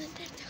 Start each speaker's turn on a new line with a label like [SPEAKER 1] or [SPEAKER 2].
[SPEAKER 1] another.